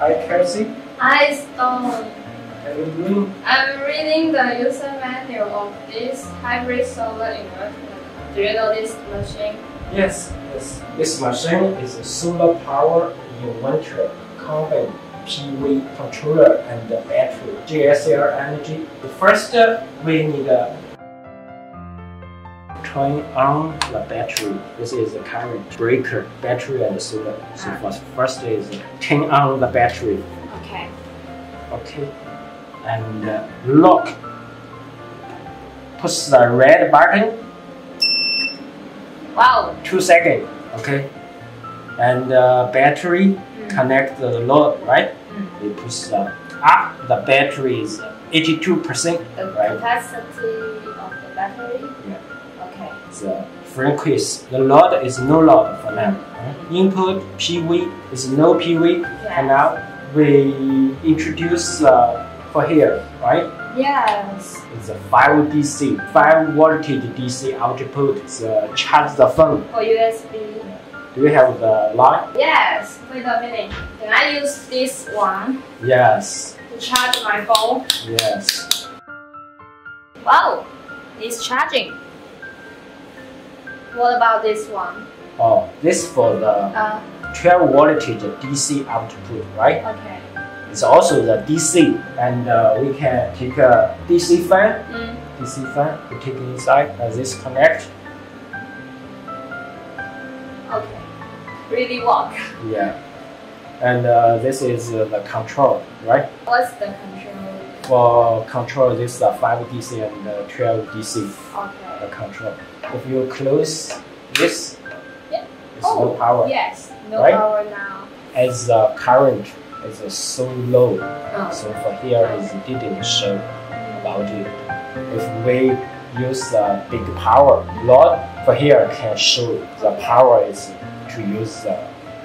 Hi, Kelsey. Hi, Stone. How you doing? I'm reading the user manual of this hybrid solar inverter. Do you know this machine? Yes, yes. This machine is a solar power inverter combined PV controller and battery. GSL energy. First, uh, we need to turn on the battery. This is the current breaker, battery and solar. So Ah. first, first is turn on the battery. Okay. Okay. And uh, lock. Push the red button. Wow. Two seconds. Okay. And uh, battery connect the load, right? Mm. We push the up. The battery is 82%. The Right. capacity of the battery? Yeah. Okay. The frequency. The load is no load for now. right? Input PV is no PV. And now we introduce uh, for here, right? Yes. It's a 5 DC, 5 voltage DC output. It's, uh, charge the phone. For USB? Do you have the line? Yes. Wait a minute. Can I use this one Yes. to charge my phone? Yes. Wow. It's charging. What about this one? Oh, this for the Uh, 12 voltage DC output, right? okay. It's also the DC, and uh, we can take a DC fan. Mm. DC fan. We take it inside. Uh, this connect. Okay. Really work. Yeah. And uh, this is uh, the control, right? What's the control? For control this uh, 5 DC and uh, 12 DC. Okay. the control. If you close this, Yeah. it's no power. Yes. No Right? power now. As the current is so low, Oh. so for here it didn't show about it. If we use the big power load, for here can show the power is to use the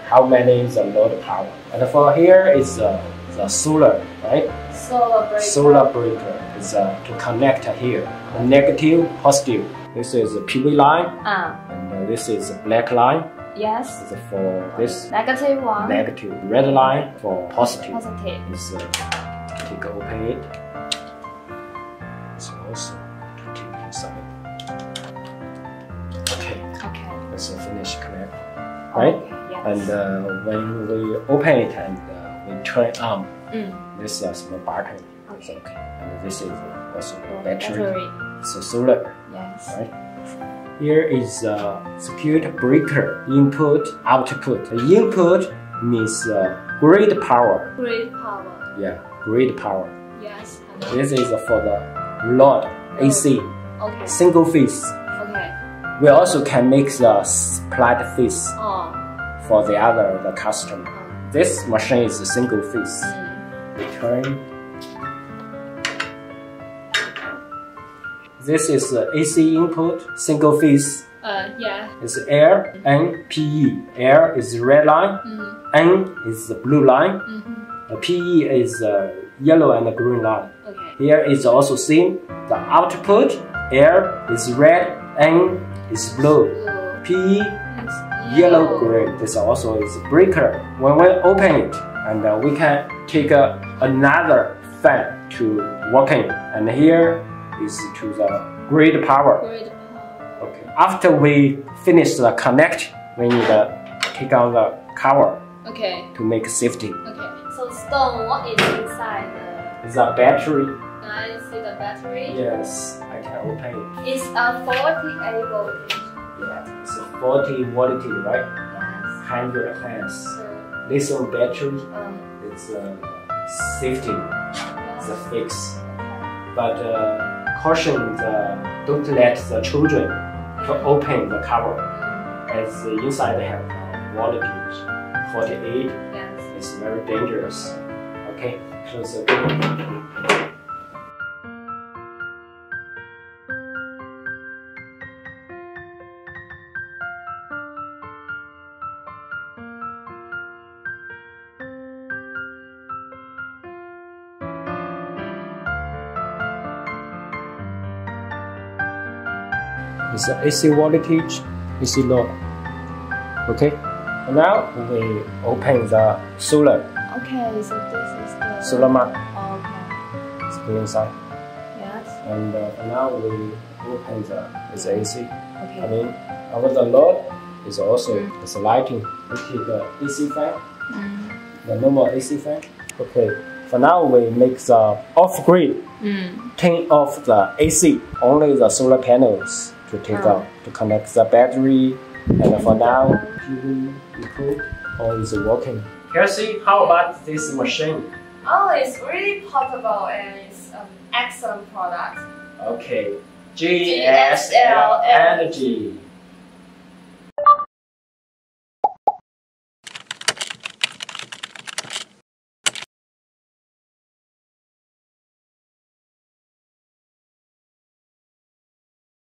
how many is the load power. And for here is uh, the solar, right? Solar breaker. Solar breaker is uh, to connect here. The negative, positive. This is the PV line. Ah. And uh, this is a black line Yes. is for this Negative one. negative. Red line for positive. Positive. Is uh, take open it. It's also to take inside. Okay, Okay. let's finish connect. Right? Okay, yes. And uh, when we open it and uh, we turn on Mm. this uh, small button, Okay. okay. And this is also Oh, battery. battery. So solar. Yes. right? Here is a circuit breaker input output. The input means uh, grid power. Grid power. Yeah, grid power. Yes. This is for the load AC Okay. single phase. Okay. We also can make the split phase Oh. for the other the customer. oh. This machine is a single phase. Mm. Turn. This is the AC input single phase. Uh. Yeah. It's L and PE. L is the red line, Mm. N is the blue line, Mm-hmm. PE is yellow and the green line. Okay. Here is also same. The output L is red, N is blue. PE yellow green. This also is breaker. When we open it, and uh, we can take uh, another fan to work in, and here is to the grid power. Grid power. Okay. After we finish the connect, we need to take out the cover Okay. to make safety. Okay. So stone, what is inside the? It's a battery. Can I see the battery? Yes, I can open it. It's a 48 voltage. Yeah, it's a 40 voltage, right? Yes. 100 amps. Lithium battery. um, It's a safety. It's a fix. But uh, caution the don't let the children to open the cover as the inside have uh, voltage 48 Yes. It's very dangerous. Okay, close the door. It's the AC voltage, AC load. Okay, and now we open the solar. Okay, so this is the solar mount Okay. is put inside. Yes. And uh, now we open the it's AC. Okay. I mean, over the load is also it's lighting. We take the AC fan, Mm. the normal AC fan. Okay. For now we make the off grid. Mm. Turn off the AC. Only the solar panels to take Oh. out to connect the battery. And for now, PV improved or is working. Kelsey, how about this machine? Oh, it's really portable and it's an excellent product. Okay. GSL Energy.